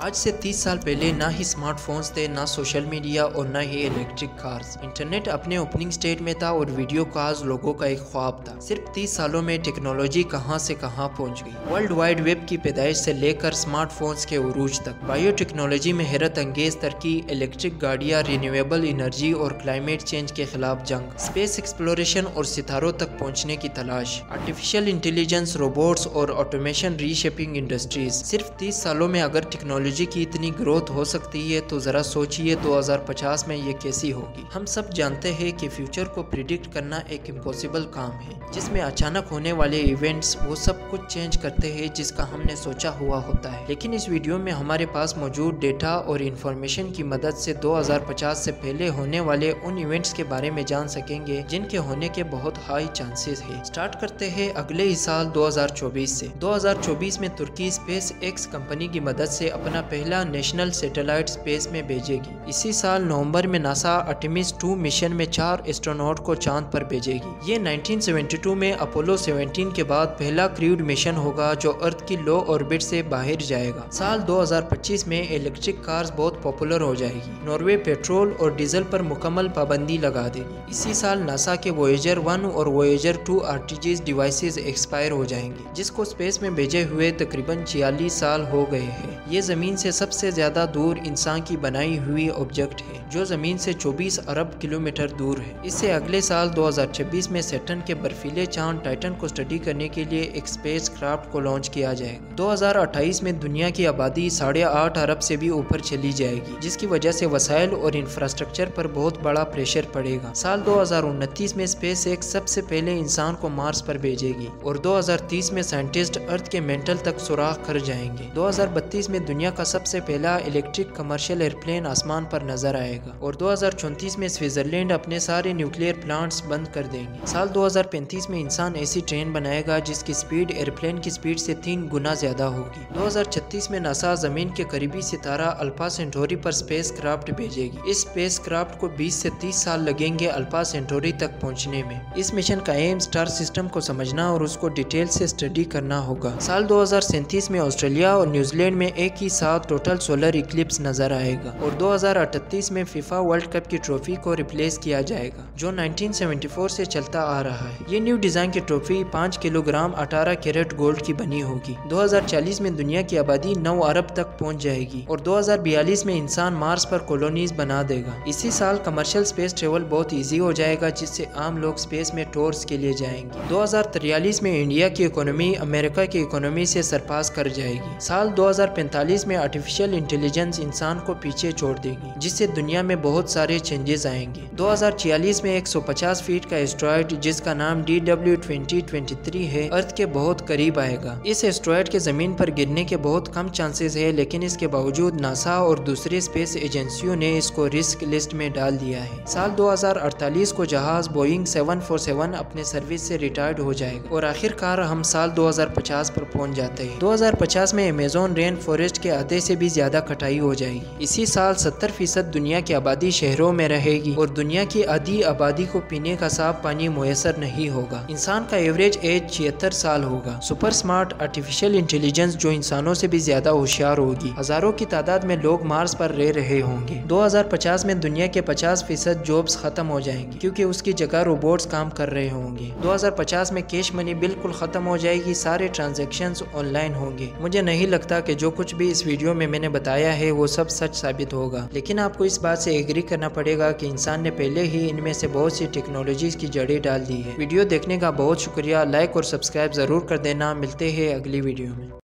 आज से 30 साल पहले ना ही स्मार्टफोन्स थे, ना सोशल मीडिया और ना ही इलेक्ट्रिक कार्स इंटरनेट अपने ओपनिंग स्टेट में था और वीडियो कॉल्स लोगों का एक ख्वाब था। सिर्फ़ 30 सालों में टेक्नोलॉजी कहाँ से कहाँ पहुँच गई। वर्ल्ड वाइड वेब की पैदाइश से लेकर स्मार्टफोन्स के उरूज तक बायोटेक्नोलॉजी में हैरत अंगेज तरक्की इलेक्ट्रिक गाड़ियाँ रिन्यूएबल एनर्जी और क्लाइमेट चेंज के खिलाफ जंग स्पेस एक्सप्लोरेशन और सितारों तक पहुँचने की तलाश आर्टिफिशियल इंटेलिजेंस रोबोट्स और ऑटोमेशन रीशेपिंग इंडस्ट्रीज़ सिर्फ़ तीस सालों में अगर टेक्नोलॉजी टेक्नोलॉजी की इतनी ग्रोथ हो सकती है तो ज़रा सोचिए 2050 में ये कैसी होगी। हम सब जानते हैं कि फ्यूचर को प्रिडिक्ट करना एक इम्पॉसिबल काम है, जिसमें अचानक होने वाले इवेंट्स वो सब कुछ चेंज करते हैं जिसका हमने सोचा हुआ होता है। लेकिन इस वीडियो में हमारे पास मौजूद डेटा और इन्फॉर्मेशन की मदद से 2050 से पहले होने वाले उन इवेंट्स के बारे में जान सकेंगे, जिनके होने के बहुत हाई चांसेस है। स्टार्ट करते हैं अगले ही साल 2024 से। 2024 में तुर्की स्पेस एक्स कंपनी की मदद से अपना अपना पहला नेशनल सैटेलाइट स्पेस में भेजेगी। इसी साल नवंबर में नासा अटमिस टू मिशन में चार एस्ट्रोनॉट को चाँद पर भेजेगी। ये 1972 में अपोलो 17 के बाद पहला क्रूड मिशन होगा जो अर्थ की लो ऑर्बिट से बाहर जाएगा। साल 2025 में इलेक्ट्रिक कार्स बहुत पॉपुलर हो जाएगी। नॉर्वे पेट्रोल और डीजल पर मुकम्मल पाबंदी लगा देगी। इसी साल नासा के वोएजर वन और Voyager two are devices expire हो जाएँगे, जिसको स्पेस में भेजे हुए तकरीबन छियालीस साल हो गए हैं। ये ज़मीन से सबसे ज़्यादा दूर इंसान की बनाई हुई ऑब्जेक्ट है, जो ज़मीन से 24 अरब किलोमीटर दूर है। इससे अगले साल 2026 में सेटन के बर्फीले चाँद टाइटन को स्टडी करने के लिए एक स्पेस क्राफ्ट को लॉन्च किया जाएगा। 2028 में दुनिया की आबादी साढ़े आठ अरब से भी ऊपर चली जाएगी, जिसकी वजह से वसाइल और इंफ्रास्ट्रक्चर पर बहुत बड़ा प्रेशर पड़ेगा। साल दो में स्पेस एक सबसे पहले इंसान को मार्स पर भेजेगी और दो में साइंटिस्ट अर्थ के मेंटल तक सुराख कर जाएँगे दो में दुनिया का सबसे पहला इलेक्ट्रिक कमर्शियल एयरप्लेन आसमान पर नज़र आएगा और दो में स्विट्जरलैंड अपने सारे न्यूक्लियर प्लांट्स बंद कर देंगे। साल 2035 में इंसान ऐसी ट्रेन बनाएगा जिसकी स्पीड एयरप्लेन की स्पीड से तीन गुना ज़्यादा होगी। 2036 में नासा ज़मीन के करीबी सितारा अल्फ़ा सेंटोरी पर स्पेस क्राफ्ट भेजेगी। इस स्पेस क्राफ्ट को 20 से 30 साल लगेंगे अल्फ़ा सेंटोरी तक पहुँचने में। इस मिशन का एम स्टार सिस्टम को समझना और उसको डिटेल से स्टडी करना होगा। साल दो हज़ार सैंतीस में ऑस्ट्रेलिया और न्यूजीलैंड में एक ही साथ टोटल सोलर इक्लिप्स नज़र आएगा और 2038 में फीफा वर्ल्ड कप की ट्रॉफी को रिप्लेस किया जाएगा, जो 1974 से चलता आ रहा है। ये न्यू डिज़ाइन की ट्रॉफी 5 किलोग्राम 18 कैरेट गोल्ड की बनी होगी। 2040 में दुनिया की आबादी 9 अरब तक पहुँच जाएगी और 2042 में इंसान मार्स पर कॉलोनीज बना देगा। इसी साल कमर्शियल स्पेस ट्रेवल बहुत ईजी हो जाएगा, जिससे आम लोग स्पेस में टूर्स के लिए जाएँगे। दो में इंडिया की इकोनॉमी अमेरिका की इकोनॉमी से सरपास कर जाएगी। साल दो में आर्टिफिशियल इंटेलिजेंस इंसान को पीछे छोड़ देगी, जिससे दुनिया में बहुत सारे चेंजेस आएँगे। 2046 में 150 फीट का एस्ट्रॉयड जिसका नाम डी डब्ल्यू है अर्थ के बहुत करीब आएगा। इस एस्ट्रॉयड के ज़मीन पर गिरने के बहुत कम चांसेस है, लेकिन इसके बावजूद नासा और दूसरी स्पेस एजेंसियों ने इसको रिस्क लिस्ट में डाल दिया है। साल 2048 को जहाज़ बोइंग 747 अपने सर्विस से रिटायर्ड हो जाएगा, और आखिरकार हम साल 2050 पर पहुँच जाते हैं। 2050 में अमेजोन रेन फॉरेस्ट के आधे से भी ज़्यादा कटाई हो जाएगी। इसी साल सत्तर फ़ीसद दुनिया की आबादी शहरों में रहेगी और दुनिया की आधी आबादी को पीने का साफ़ पानी मुयसर नहीं होगा। इंसान का एवरेज एज छिहत्तर साल होगा। सुपर स्मार्ट आर्टिफिशियल इंटेलिजेंस जो इंसानों से भी ज़्यादा होशियार होगी। हज़ारों की तादाद में लोग मार्स पर रह रहे होंगे। 2050 में दुनिया के 50 फ़ीसद जॉब्स खत्म हो जाएँगी, क्योंकि उसकी जगह रोबोट्स काम कर रहे होंगे। 2050 में कैश मनी बिल्कुल खत्म हो जाएगी, सारे ट्रांजेक्शन ऑनलाइन होंगे। मुझे नहीं लगता की जो कुछ भी इस वीडियो में मैंने बताया है, वो सब सच साबित होगा। लेकिन आपको इस बात से एग्री करना पड़ेगा कि इंसान ने पहले ही इनमें से बहुत सी टेक्नोलॉजीज़ की जड़ें डाल दी है। वीडियो देखने का बहुत शुक्रिया। लाइक और सब्सक्राइब ज़रूर कर देना। मिलते हैं अगली वीडियो में।